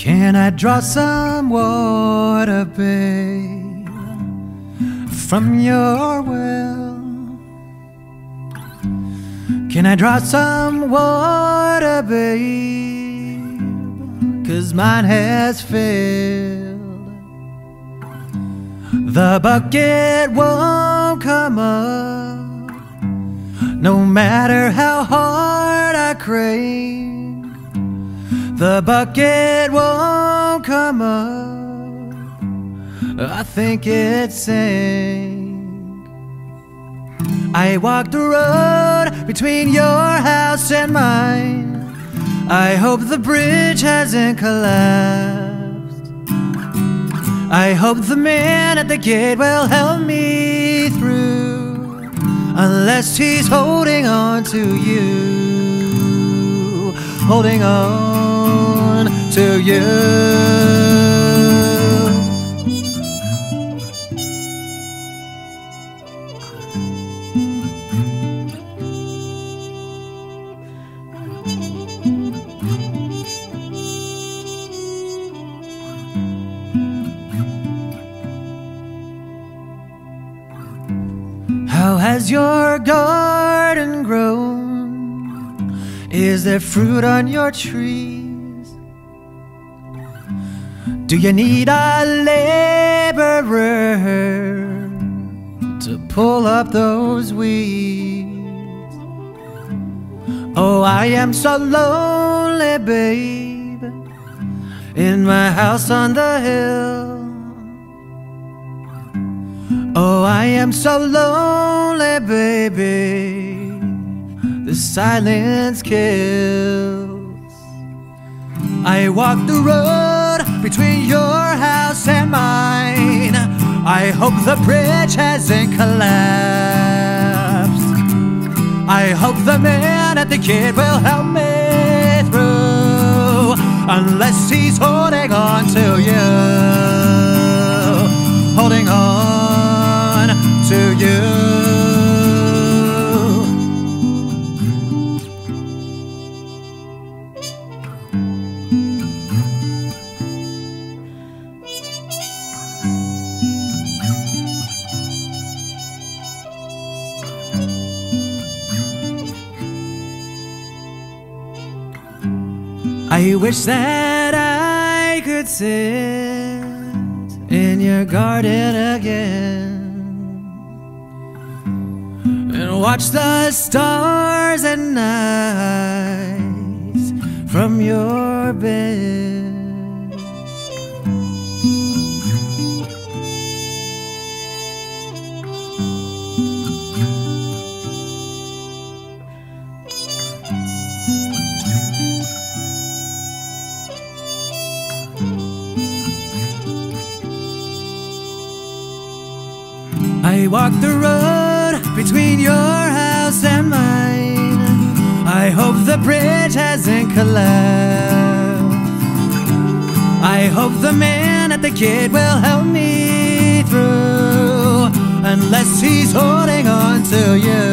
Can I draw some water, babe, from your well? Can I draw some water, babe? Cause mine has failed. The bucket won't come up, no matter how hard I crave. The bucket won't come up. I think it sank. I walked the road between your house and mine. I hope the bridge hasn't collapsed. I hope the man at the gate will help me through, unless he's holding on to you, holding on to you. How has your garden grown? Is there fruit on your trees? Do you need a laborer to pull up those weeds? Oh, I am so lonely, babe, in my house on the hill. Oh, I am so lonely, baby. The silence kills. I walk the road between your house and mine. I hope the bridge hasn't collapsed. I hope the man at the gate will help me through, unless he's holding on to you, I wish that I could sit in your garden again and watch the stars at night from your bed. I walk the road between your house and mine. I hope the bridge hasn't collapsed. I hope the man at the gate will help me through, unless he's holding on to you,